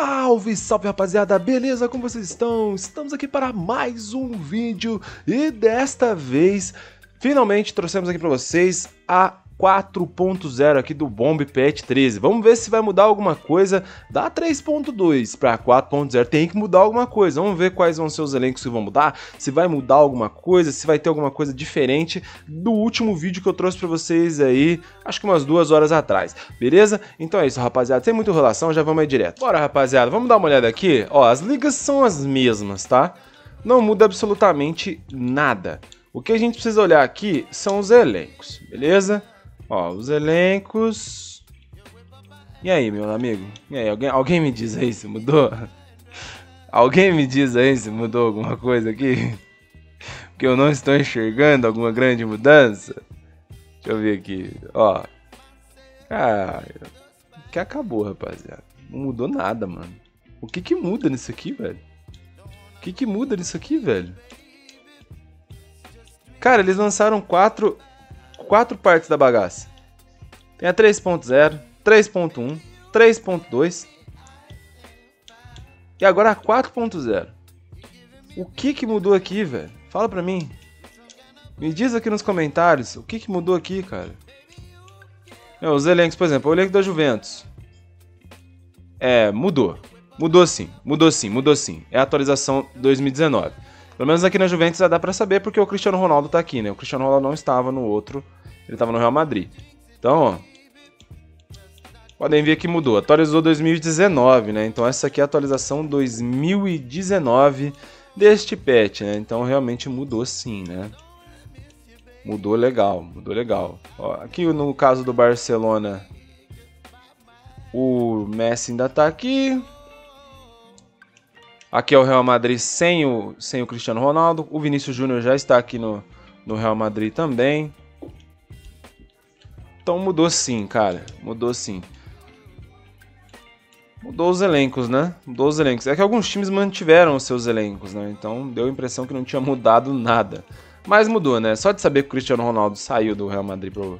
Salve, salve rapaziada, beleza? Como vocês estão? Estamos aqui para mais um vídeo e desta vez finalmente trouxemos aqui para vocês a 4.0 aqui do Bomb Patch 13. Vamos ver se vai mudar alguma coisa da 3.2 para 4.0. Tem que mudar alguma coisa. Vamos ver quais vão ser os elencos que vão mudar, se vai mudar alguma coisa, se vai ter alguma coisa diferente do último vídeo que eu trouxe para vocês aí, acho que umas duas horas atrás. Beleza? Então é isso, rapaziada. Sem muita relação, já vamos aí direto. Bora, rapaziada. Vamos dar uma olhada aqui. Ó, as ligas são as mesmas, tá? Não muda absolutamente nada. O que a gente precisa olhar aqui são os elencos, beleza? Ó, os elencos. E aí, meu amigo? E aí, alguém, alguém me diz aí se mudou? Alguém me diz aí se mudou alguma coisa aqui? Porque eu não estou enxergando alguma grande mudança. Deixa eu ver aqui. Ó. Cara, que acabou, rapaziada. Não mudou nada, mano. O que que muda nisso aqui, velho? O que que muda nisso aqui, velho? Cara, eles lançaram quatro quatro partes da bagaça. Tem a 3.0, 3.1, 3.2 e agora a 4.0. O que que mudou aqui, velho? Fala pra mim. Me diz aqui nos comentários o que que mudou aqui, cara. Os elencos, por exemplo, o elenco da Juventus. É, mudou. Mudou sim, mudou sim, mudou sim. É a atualização 2019. Pelo menos aqui na Juventus já dá pra saber porque o Cristiano Ronaldo tá aqui, né? O Cristiano Ronaldo não estava no outro ele estava no Real Madrid. Então. Podem ver que mudou. Atualizou 2019, né? Então essa aqui é a atualização 2019 deste patch, né? Então realmente mudou sim, né? Mudou legal, mudou legal. Ó, aqui no caso do Barcelona, o Messi ainda tá aqui. Aqui é o Real Madrid sem o, sem o Cristiano Ronaldo. O Vinícius Júnior já está aqui no, no Real Madrid também. Então mudou sim, cara. Mudou sim. Mudou os elencos, né? Mudou os elencos. É que alguns times mantiveram os seus elencos, né? Então deu a impressão que não tinha mudado nada. Mas mudou, né? Só de saber que o Cristiano Ronaldo saiu do Real Madrid pro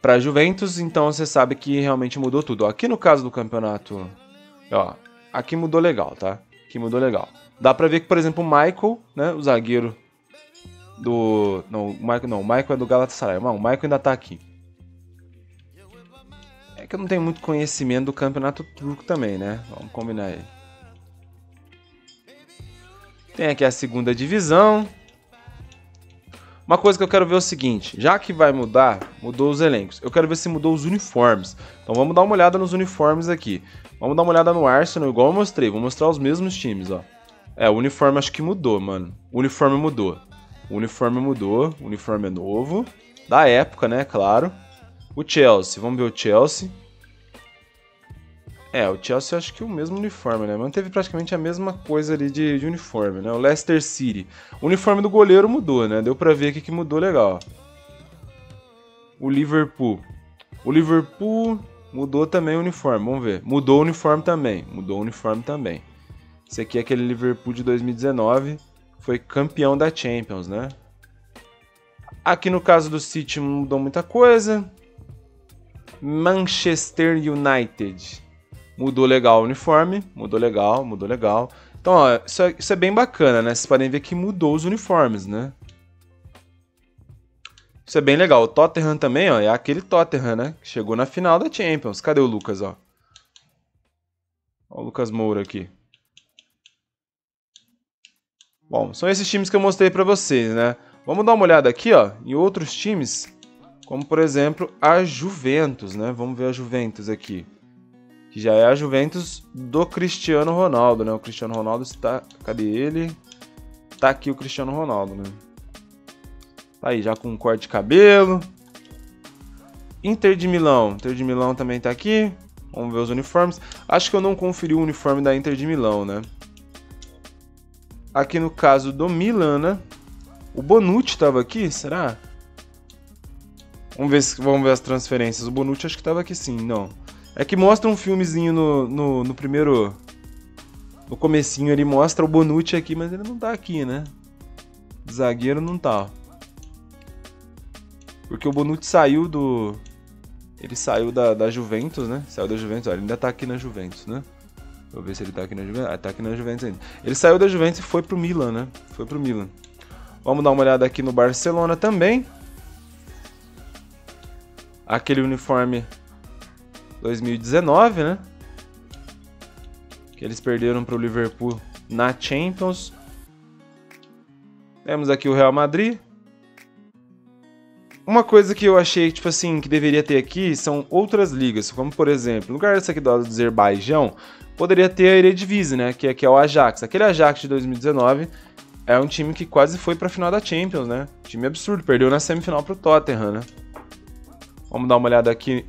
para Juventus, então você sabe que realmente mudou tudo. Aqui no caso do campeonato, ó, aqui mudou legal, tá? Aqui mudou legal. Dá pra ver que, por exemplo, o Michael, né, o zagueiro do. Não, o Michael, não, o Michael é do Galatasaray. Não, o Michael ainda tá aqui. É que eu não tenho muito conhecimento do campeonato turco também, né? Vamos combinar aí. Tem aqui a segunda divisão. Uma coisa que eu quero ver é o seguinte: já que vai mudar, mudou os elencos. Eu quero ver se mudou os uniformes. Então vamos dar uma olhada nos uniformes aqui. Vamos dar uma olhada no Arsenal, igual eu mostrei. Vou mostrar os mesmos times, ó. É, o uniforme acho que mudou, mano. O uniforme mudou. O uniforme mudou, o uniforme é novo. Da época, né? Claro. O Chelsea, vamos ver o Chelsea. É, o Chelsea acho que é o mesmo uniforme, né? Manteve praticamente a mesma coisa ali de, de, uniforme, né? O Leicester City. O uniforme do goleiro mudou, né? Deu pra ver aqui que mudou legal. O Liverpool. O Liverpool mudou também o uniforme, vamos ver. Mudou o uniforme também. Mudou o uniforme também. Esse aqui é aquele Liverpool de 2019 foi campeão da Champions, né? Aqui no caso do City mudou muita coisa. Manchester United mudou legal o uniforme, mudou legal, mudou legal. Então, ó, isso, é, isso é bem bacana, né? Vocês podem ver que mudou os uniformes, né? Isso é bem legal. O Tottenham também, ó, é aquele Tottenham, né? Que chegou na final da Champions. Cadê o Lucas, ó? Ó o Lucas Moura aqui. Bom, são esses times que eu mostrei para vocês, né? Vamos dar uma olhada aqui, ó, em outros times, como por exemplo a Juventus, né? Vamos ver a Juventus aqui. Que já é a Juventus do Cristiano Ronaldo, né? O Cristiano Ronaldo está... Cadê ele? Tá aqui o Cristiano Ronaldo, né? Tá aí, já com um corte de cabelo. Inter de Milão. Inter de Milão também tá aqui. Vamos ver os uniformes. Acho que eu não conferi o uniforme da Inter de Milão, né? Aqui no caso do Milan, né? O Bonucci estava aqui, será? Vamos ver, vamos ver as transferências. O Bonucci acho que estava aqui sim, não. É que mostra um filmezinho no, no, no, primeiro... No comecinho ele mostra o Bonucci aqui, mas ele não tá aqui, né? Zagueiro não tá. Porque o Bonucci saiu do... ele saiu da, da Juventus, né? Saiu da Juventus, olha, ele ainda tá aqui na Juventus, né? Vou ver se ele tá aqui na Juventus. Ah, tá aqui na Juventus ainda. Ele saiu da Juventus e foi pro Milan, né? Foi pro Milan. Vamos dar uma olhada aqui no Barcelona também. Aquele uniforme 2019, né? Que eles perderam pro Liverpool na Champions. Temos aqui o Real Madrid. Uma coisa que eu achei, tipo assim, que deveria ter aqui são outras ligas, como por exemplo, no lugar dessa aqui do Azerbaijão, poderia ter a Eredivisie, né, que é, que é o Ajax. Aquele Ajax de 2019 é um time que quase foi pra final da Champions, né? Time absurdo, perdeu na semifinal pro Tottenham, né? Vamos dar uma olhada aqui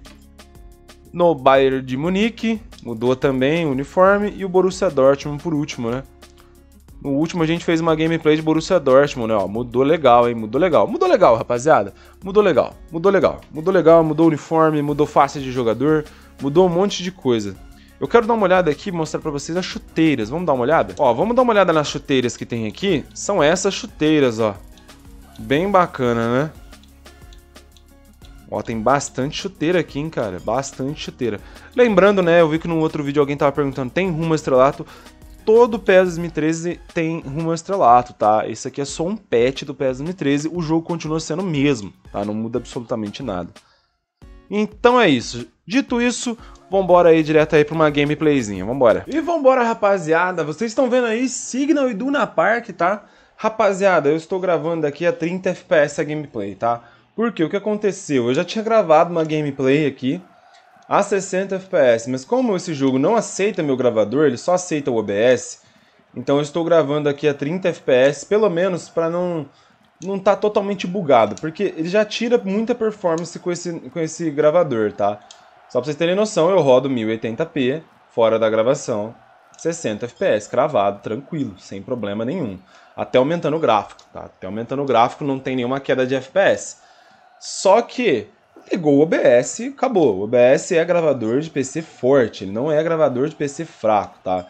no Bayern de Munique, mudou também o uniforme, e o Borussia Dortmund por último, né? No último a gente fez uma gameplay de Borussia Dortmund, né? Ó, mudou legal, hein? Mudou legal. Mudou legal, rapaziada. Mudou legal. Mudou legal. Mudou legal, mudou uniforme, mudou face de jogador, mudou um monte de coisa. Eu quero dar uma olhada aqui e mostrar pra vocês as chuteiras. Vamos dar uma olhada? Ó, vamos dar uma olhada nas chuteiras que tem aqui. São essas chuteiras, ó. Bem bacana, né? Ó, tem bastante chuteira aqui, hein, cara. Bastante chuteira. Lembrando, né, eu vi que no outro vídeo alguém tava perguntando, tem rumo estrelato? todo PES 2013 tem rumo ao estrelato, tá? Esse aqui é só um patch do PES 2013, o jogo continua sendo o mesmo, tá? Não muda absolutamente nada. Então é isso. Dito isso, vambora aí direto aí pra uma gameplayzinha, vambora. E vambora, rapaziada. Vocês estão vendo aí Signal e Duna Park, tá? Rapaziada, eu estou gravando aqui a 30 FPS a gameplay, tá? Porque o que aconteceu? Eu já tinha gravado uma gameplay aqui, a 60 FPS, mas como esse jogo não aceita meu gravador, ele só aceita o OBS, então eu estou gravando aqui a 30 FPS, pelo menos para não não tá totalmente bugado, porque ele já tira muita performance com esse, com esse gravador, tá? Só pra vocês terem noção, eu rodo 1080p, fora da gravação, 60 FPS, cravado, tranquilo, sem problema nenhum. Até aumentando o gráfico, tá? Até aumentando o gráfico não tem nenhuma queda de FPS. Só que ligou o OBS acabou. O OBS é gravador de PC forte, ele não é gravador de PC fraco, tá?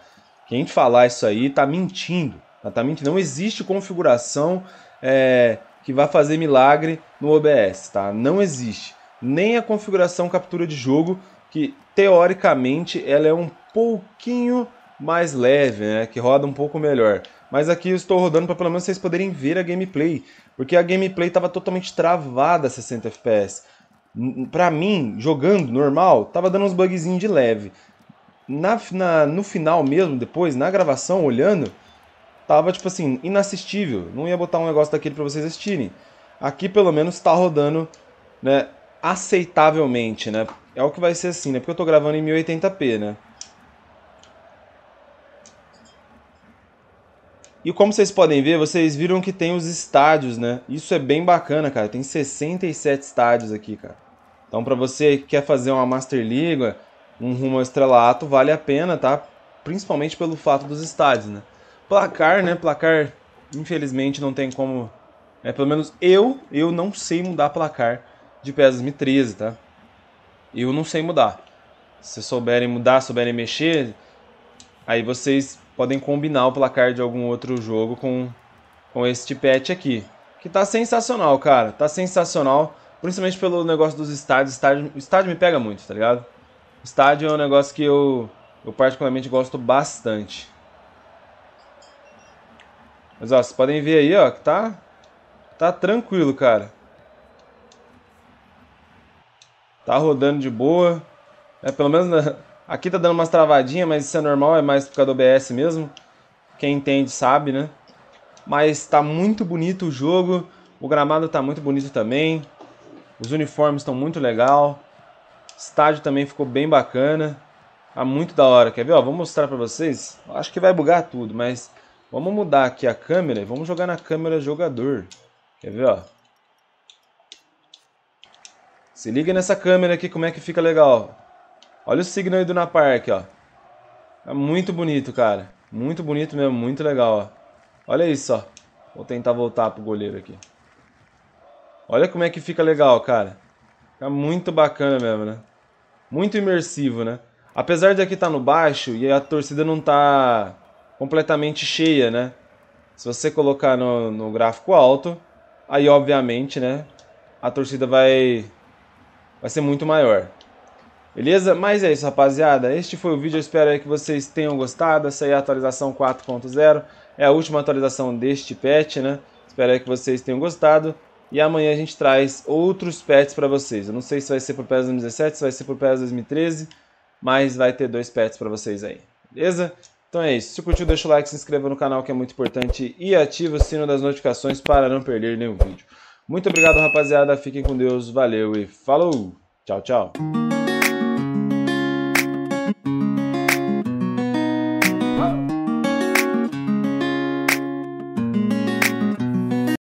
Quem falar isso aí tá mentindo, tá, tá mentindo. Não existe configuração é, que vai fazer milagre no OBS, tá? Não existe. Nem a configuração captura de jogo, que teoricamente ela é um pouquinho mais leve, né? Que roda um pouco melhor. Mas aqui eu estou rodando para pelo menos vocês poderem ver a gameplay, porque a gameplay estava totalmente travada a 60 FPS pra mim, jogando normal, tava dando uns bugzinhos de leve. Na, na, no final mesmo, depois, na gravação, olhando, tava tipo assim, inassistível. Não ia botar um negócio daquele pra vocês assistirem. Aqui pelo menos tá rodando, né, aceitavelmente, né? É o que vai ser assim, né? Porque eu tô gravando em 1080p, né? E como vocês podem ver, vocês viram que tem os estádios, né? Isso é bem bacana, cara. Tem 67 estádios aqui, cara. Então, para você que quer fazer uma Master League, um rumo ao estrelato, vale a pena, tá? Principalmente pelo fato dos estádios, né? Placar, né? Placar, infelizmente, não tem como... É, pelo menos eu, eu não sei mudar placar de PES 2013, tá? Eu não sei mudar. Se souberem mudar, souberem mexer, aí vocês podem combinar o placar de algum outro jogo com, com este patch aqui. Que tá sensacional, cara. Tá sensacional. Principalmente pelo negócio dos estádios. Estádio, estádio me pega muito, tá ligado? Estádio é um negócio que eu, eu particularmente gosto bastante. Mas ó, vocês podem ver aí, ó, que tá, tá tranquilo, cara. Tá rodando de boa. É, pelo menos né, aqui tá dando umas travadinhas, mas isso é normal, é mais por causa do OBS mesmo. Quem entende sabe, né? Mas tá muito bonito o jogo. O gramado tá muito bonito também. Os uniformes estão muito legal. Estádio também ficou bem bacana. Tá muito da hora. Quer ver? Ó, vou mostrar pra vocês. Acho que vai bugar tudo, mas vamos mudar aqui a câmera e vamos jogar na câmera jogador. Quer ver, ó? Se liga nessa câmera aqui como é que fica legal. Olha o signal aí do na park, ó. É muito bonito, cara. Muito bonito mesmo, muito legal, ó. Olha isso, ó. Vou tentar voltar pro goleiro aqui. Olha como é que fica legal, cara. Fica muito bacana mesmo, né? Muito imersivo, né? Apesar de aqui estar tá no baixo e a torcida não tá completamente cheia, né? Se você colocar no, no gráfico alto, aí obviamente, né? A torcida vai vai ser muito maior. Beleza? Mas é isso, rapaziada. Este foi o vídeo. Eu espero que vocês tenham gostado. Essa é a atualização 4.0. É a última atualização deste patch, né? Espero que vocês tenham gostado. E amanhã a gente traz outros pets para vocês. Eu não sei se vai ser pro PES 2017, se vai ser pro PES 2013, mas vai ter dois pets para vocês aí. Beleza? Então é isso. Se curtiu, deixa o like, se inscreva no canal que é muito importante e ativa o sino das notificações para não perder nenhum vídeo. Muito obrigado, rapaziada. Fiquem com Deus. Valeu e falou! Tchau, tchau.